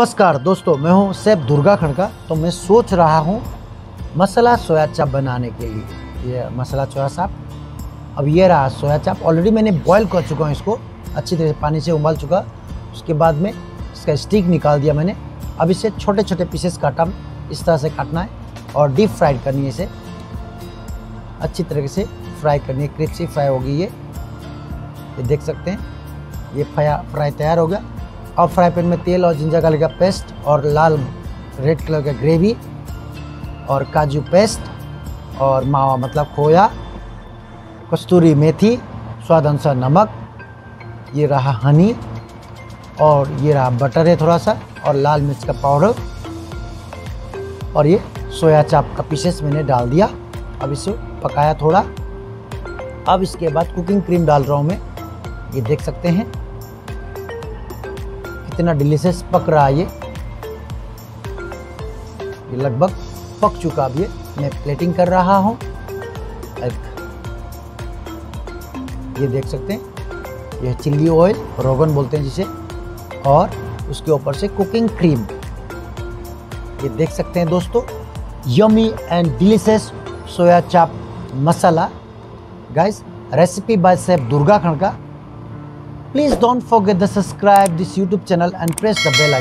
नमस्कार दोस्तों, मैं हूँ सैफ दुर्गा खड़का तो मैं सोच रहा हूँ मसाला सोया चाप बनाने के लिए। ये मसाला सोया चाप, अब ये रहा सोया चाप। ऑलरेडी मैंने बॉईल कर चुका हूँ इसको, अच्छी तरह से पानी से उबाल चुका। उसके बाद में इसका स्टिक निकाल दिया मैंने। अब इसे छोटे छोटे पीसेस काटा इस तरह से काटना है और डीप फ्राइड करनी है इसे। अच्छी तरीके से फ्राई करनी है क्रिप्सी फ्राई होगी ये। ये देख सकते हैं, ये फ्राई तैयार हो गया। और फ्राई पैन में तेल और जिंजर गार्लिक का पेस्ट और लाल रेड कलर का ग्रेवी और काजू पेस्ट और मावा मतलब खोया, कस्तूरी मेथी, स्वाद अनुसार नमक, ये रहा हनी और ये रहा बटर है थोड़ा सा और लाल मिर्च का पाउडर और ये सोया चाप का पीसेस मैंने डाल दिया। अब इसे पकाया थोड़ा। अब इसके बाद कुकिंग क्रीम डाल रहा हूँ मैं। ये देख सकते हैं। कितना डिलीशियस पक रहा है ये। ये लगभग पक चुका अब ये मैं प्लेटिंग कर रहा हूँ। ये देख सकते हैं। ये चिल्ली ऑयल रोगन बोलते हैं जिसे, और उसके ऊपर से कुकिंग क्रीम ये देख सकते हैं दोस्तों। Yummy and delicious soya chaap masala guys recipe by chef Durga Khadka Please don't forget to subscribe this YouTube channel and press the bell icon.